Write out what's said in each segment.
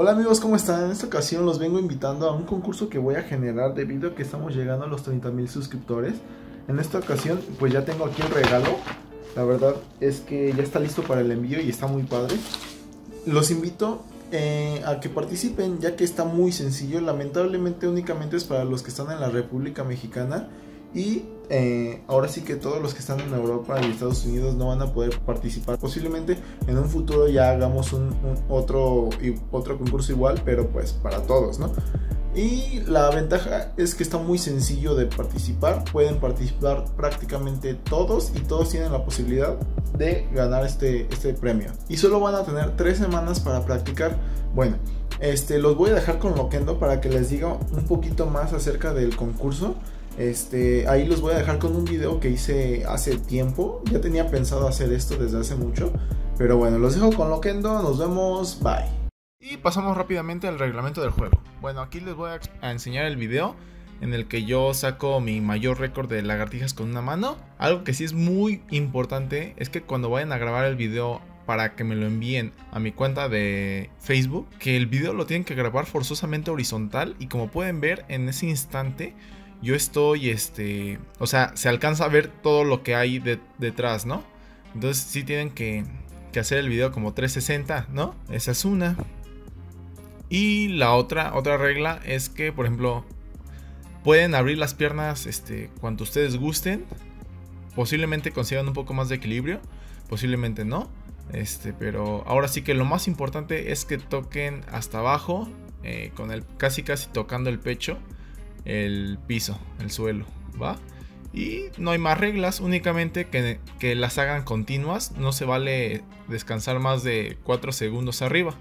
Hola amigos, ¿cómo están? En esta ocasión los vengo invitando a un concurso que voy a generar debido a que estamos llegando a los 30 mil suscriptores. En esta ocasión pues ya tengo aquí el regalo. La verdad es que ya está listo para el envío y está muy padre. Los invito eh, a que participen ya que está muy sencillo. Lamentablemente únicamente es para los que están en la República Mexicana y eh, ahora sí que todos los que están en Europa y Estados Unidos no van a poder participar. Posiblemente en un futuro ya hagamos un, otro, otro concurso igual, pero pues para todos, ¿no? Y la ventaja es que está muy sencillo de participar. Pueden participar prácticamente todos y todos tienen la posibilidad de ganar este, este premio. Y solo van a tener tres semanas para practicar. Bueno, este, los voy a dejar con Loquendo para que les diga un poquito más acerca del concurso. Este, ahí los voy a dejar con un video que hice hace tiempo. Ya tenía pensado hacer esto desde hace mucho. Pero bueno, los dejo con Loquendo. Nos vemos. Bye. Y pasamos rápidamente al reglamento del juego. Bueno, aquí les voy a enseñar el video en el que yo saco mi mayor récord de lagartijas con una mano. Algo que sí es muy importante es que cuando vayan a grabar el video para que me lo envíen a mi cuenta de Facebook, que el video lo tienen que grabar forzosamente horizontal y como pueden ver en ese instante yo estoy, este, o sea, se alcanza a ver todo lo que hay detrás, ¿no? Entonces sí tienen que, hacer el video como 360, ¿no? Esa es una. Y la otra, otra regla es que, por ejemplo, pueden abrir las piernas este, cuando ustedes gusten. Posiblemente consigan un poco más de equilibrio, posiblemente no. Este, pero ahora sí que lo más importante es que toquen hasta abajo, eh, con el casi casi tocando el pecho el piso, el suelo, ¿va? Y no hay más reglas, únicamente que, que las hagan continuas, no se vale descansar más de 4 segundos arriba,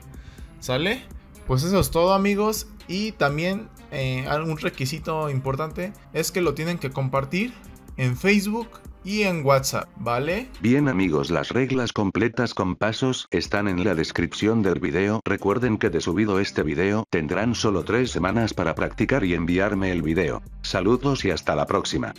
¿sale? Pues eso es todo amigos y también eh, un requisito importante es que lo tienen que compartir en Facebook y en WhatsApp, ¿vale? Bien amigos, las reglas completas con pasos están en la descripción del video. Recuerden que de subido este video, tendrán solo tres semanas para practicar y enviarme el video. Saludos y hasta la próxima.